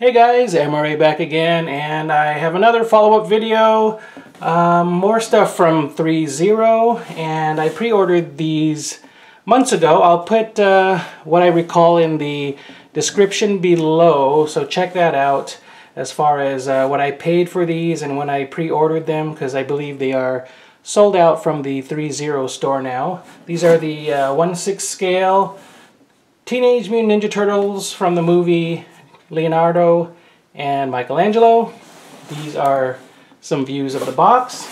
Hey guys, MRA back again, and I have another follow-up video. Um, more stuff from ThreeZero, and I pre-ordered these months ago. I'll put uh, what I recall in the description below, so check that out as far as uh, what I paid for these and when I pre-ordered them, because I believe they are sold out from the ThreeZero store now. These are the uh, 1-6 scale Teenage Mutant Ninja Turtles from the movie Leonardo and Michelangelo. These are some views of the box.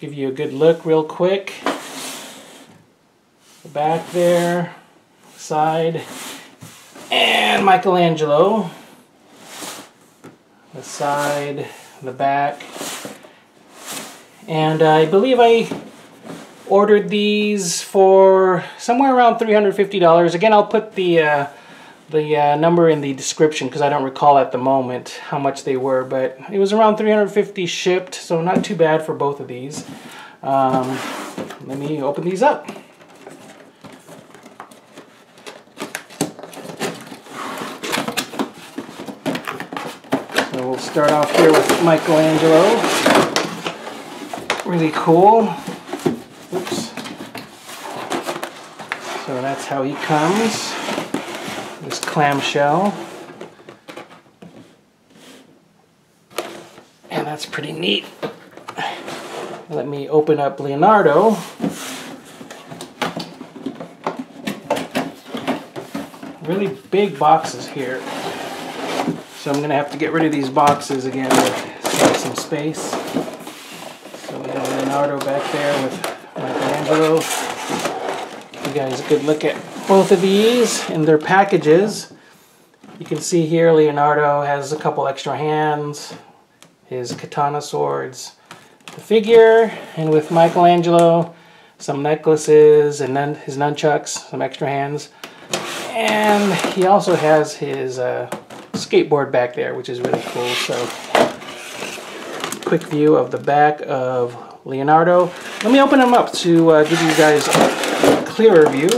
Give you a good look real quick. The back there, side, and Michelangelo. The side, the back. And I believe I ordered these for somewhere around $350. Again, I'll put the uh, the uh, number in the description because I don't recall at the moment how much they were, but it was around 350 shipped, so not too bad for both of these. Um, let me open these up. So we'll start off here with Michelangelo. Really cool. Oops. So that's how he comes clamshell. And that's pretty neat. Let me open up Leonardo. Really big boxes here. So I'm going to have to get rid of these boxes again to save some space. So we have Leonardo back there with Michelangelo. Guys a good look at both of these in their packages. You can see here Leonardo has a couple extra hands, his katana swords, the figure, and with Michelangelo, some necklaces and then his nunchucks, some extra hands. And he also has his uh, skateboard back there, which is really cool. So, quick view of the back of Leonardo. Let me open him up to uh, give you guys clearer view.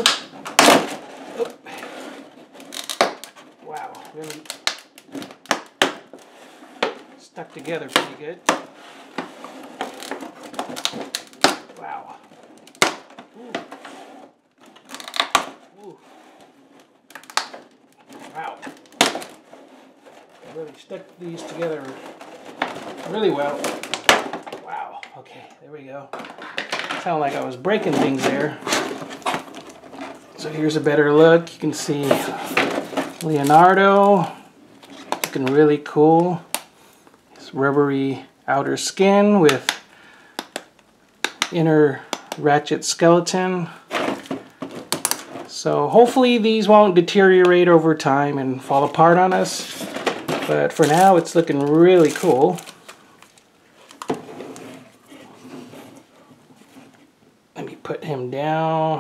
Wow, really stuck together pretty good. Wow. Ooh. Ooh. Wow. Really stuck these together really well. Wow. Okay, there we go. Sound like I was breaking things there. So here's a better look. You can see Leonardo, looking really cool. His rubbery outer skin with inner ratchet skeleton. So hopefully these won't deteriorate over time and fall apart on us. But for now it's looking really cool. Let me put him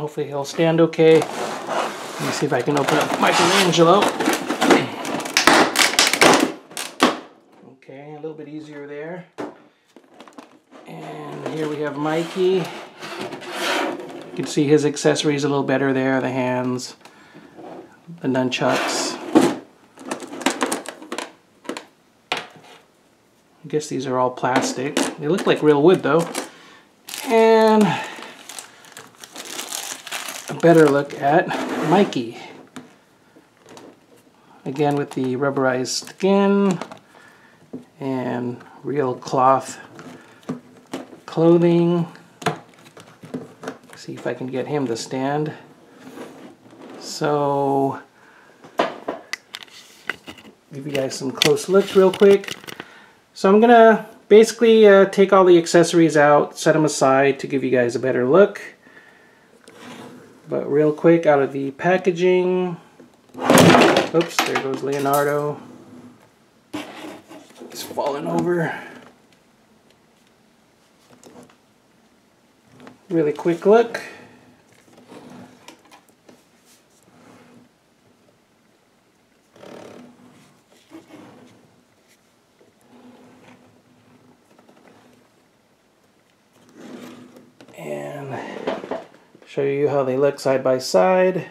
Hopefully he'll stand okay. Let me see if I can open up Michelangelo. Okay, a little bit easier there. And here we have Mikey. You can see his accessories a little better there, the hands, the nunchucks. I guess these are all plastic. They look like real wood though. And better look at Mikey. Again with the rubberized skin and real cloth clothing. See if I can get him to stand. So, give you guys some close looks real quick. So I'm gonna basically uh, take all the accessories out, set them aside to give you guys a better look. But real quick, out of the packaging, oops, there goes Leonardo. He's falling over. Really quick look. Show you how they look side by side.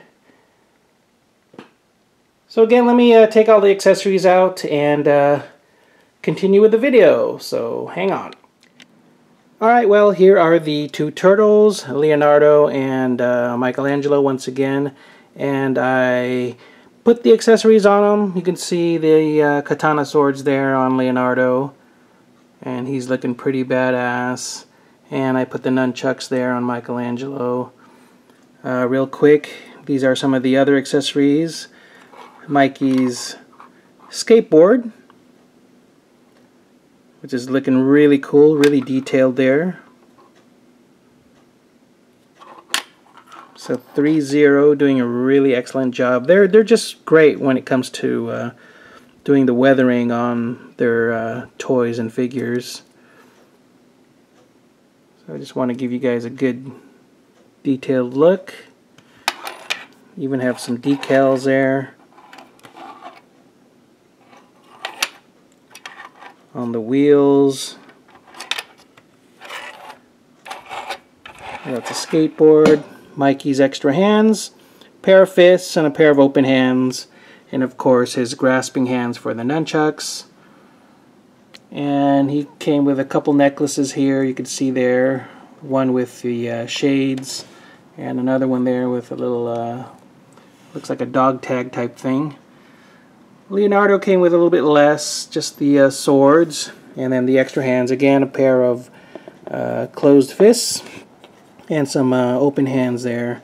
So again, let me uh, take all the accessories out and uh, continue with the video. So hang on. Alright, well here are the two turtles, Leonardo and uh, Michelangelo once again. And I put the accessories on them. You can see the uh, katana swords there on Leonardo. And he's looking pretty badass. And I put the nunchucks there on Michelangelo. Uh, real quick, these are some of the other accessories. Mikey's skateboard, which is looking really cool, really detailed there. So ThreeZero doing a really excellent job. They're, they're just great when it comes to uh, doing the weathering on their uh, toys and figures. So I just want to give you guys a good detailed look. Even have some decals there. on the wheels. That's a skateboard, Mikey's extra hands, pair of fists, and a pair of open hands, and of course his grasping hands for the nunchucks. And he came with a couple necklaces here, you can see there, one with the uh, shades, and another one there with a little, uh, looks like a dog tag type thing. Leonardo came with a little bit less, just the uh, swords, and then the extra hands. Again, a pair of uh, closed fists, and some uh, open hands there.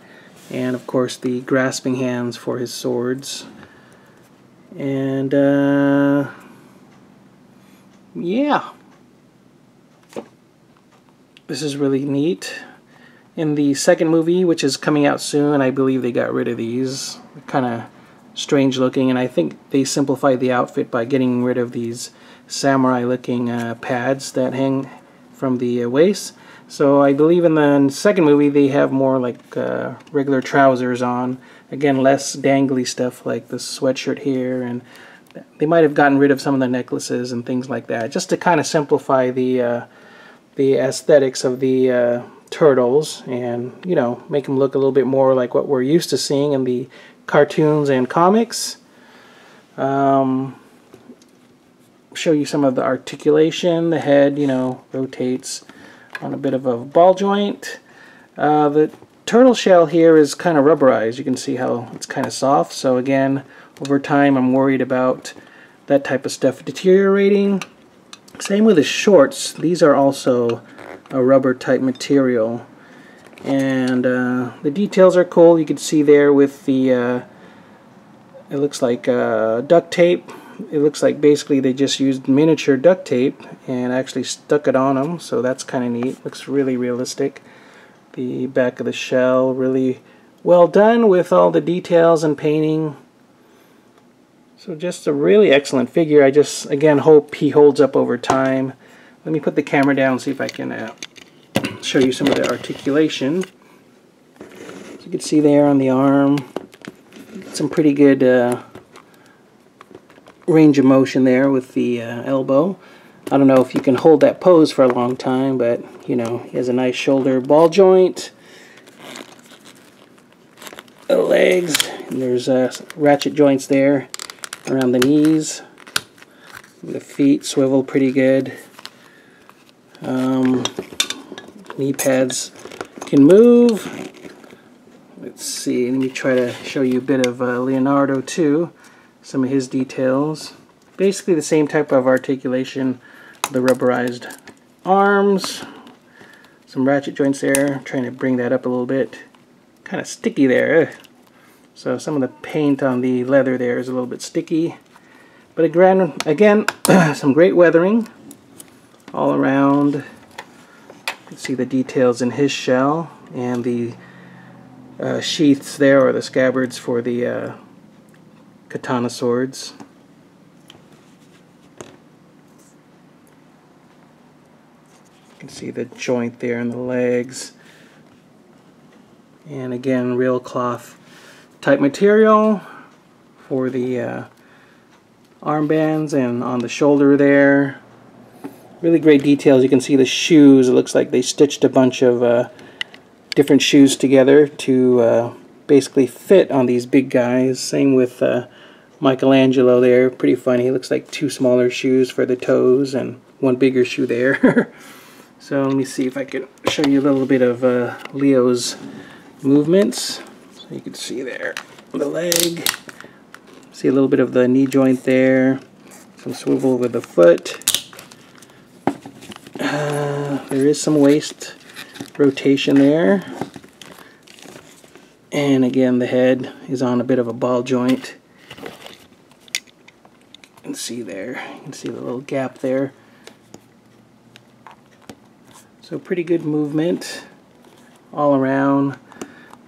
And of course the grasping hands for his swords. And, uh, yeah. This is really neat. In the second movie, which is coming out soon, I believe they got rid of these. Kind of strange looking and I think they simplified the outfit by getting rid of these samurai looking uh, pads that hang from the uh, waist. So I believe in the second movie they have more like uh, regular trousers on. Again less dangly stuff like the sweatshirt here and they might have gotten rid of some of the necklaces and things like that just to kind of simplify the uh, the aesthetics of the uh, turtles and you know make them look a little bit more like what we're used to seeing in the cartoons and comics. Um, show you some of the articulation. The head, you know, rotates on a bit of a ball joint. Uh, the turtle shell here is kind of rubberized. You can see how it's kind of soft. So again, over time I'm worried about that type of stuff deteriorating. Same with the shorts. These are also a rubber type material. And uh, the details are cool. You can see there with the uh, it looks like uh, duct tape. It looks like basically they just used miniature duct tape and actually stuck it on them so that's kind of neat. Looks really realistic. The back of the shell really well done with all the details and painting. So just a really excellent figure. I just again hope he holds up over time let me put the camera down see if I can uh, show you some of the articulation. As you can see there on the arm, some pretty good uh, range of motion there with the uh, elbow. I don't know if you can hold that pose for a long time, but you know, he has a nice shoulder ball joint. The legs, and there's uh, ratchet joints there around the knees. The feet swivel pretty good. Um, knee pads can move. Let's see, let me try to show you a bit of uh, Leonardo too, some of his details. Basically the same type of articulation, the rubberized arms, some ratchet joints there, I'm trying to bring that up a little bit. Kind of sticky there. So some of the paint on the leather there is a little bit sticky. But again, again some great weathering all around can see the details in his shell and the uh, sheaths there or the scabbards for the uh, katana swords. You can see the joint there in the legs. And again, real cloth type material for the uh, armbands and on the shoulder there really great details. You can see the shoes. It looks like they stitched a bunch of uh, different shoes together to uh, basically fit on these big guys. Same with uh, Michelangelo there. Pretty funny. He looks like two smaller shoes for the toes and one bigger shoe there. so let me see if I can show you a little bit of uh, Leo's movements. So you can see there the leg. See a little bit of the knee joint there. Some swivel with the foot. There is some waist rotation there. And again, the head is on a bit of a ball joint. You can see there, you can see the little gap there. So pretty good movement all around.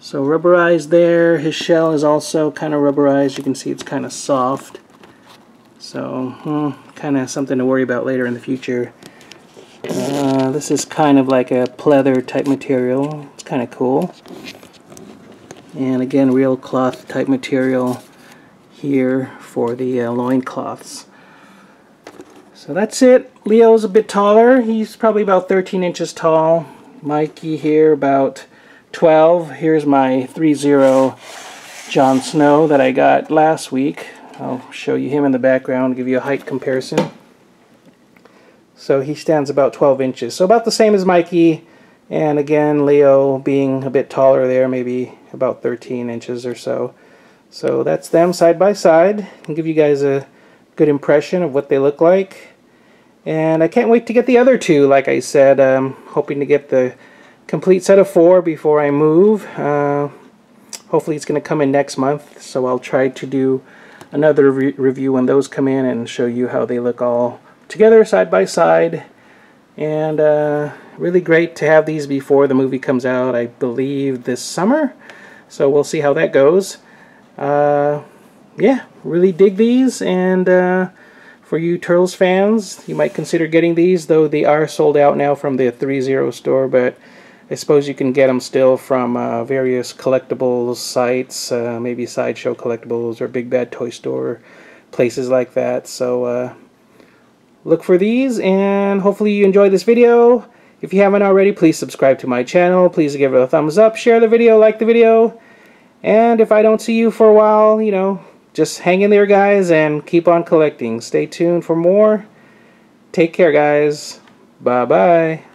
So rubberized there. His shell is also kind of rubberized. You can see it's kind of soft. So hmm, kind of something to worry about later in the future. Uh, this is kind of like a pleather type material. It's kind of cool. And again, real cloth type material here for the uh, loin cloths. So that's it. Leo's a bit taller. He's probably about 13 inches tall. Mikey here about 12. Here's my ThreeZero Jon Snow that I got last week. I'll show you him in the background, give you a height comparison. So he stands about 12 inches. So about the same as Mikey. And again, Leo being a bit taller there, maybe about 13 inches or so. So that's them side by side. I'll give you guys a good impression of what they look like. And I can't wait to get the other two, like I said. I'm hoping to get the complete set of four before I move. Uh, hopefully it's going to come in next month, so I'll try to do another re review when those come in and show you how they look all together side by side. And uh, really great to have these before the movie comes out, I believe this summer. So we'll see how that goes. Uh, yeah, really dig these and uh, for you Turtles fans, you might consider getting these, though they are sold out now from the ThreeZero store, but I suppose you can get them still from uh, various collectibles sites, uh, maybe Sideshow Collectibles or Big Bad Toy Store, places like that. So uh, look for these, and hopefully you enjoyed this video. If you haven't already, please subscribe to my channel. Please give it a thumbs up, share the video, like the video. And if I don't see you for a while, you know, just hang in there, guys, and keep on collecting. Stay tuned for more. Take care, guys. Bye-bye.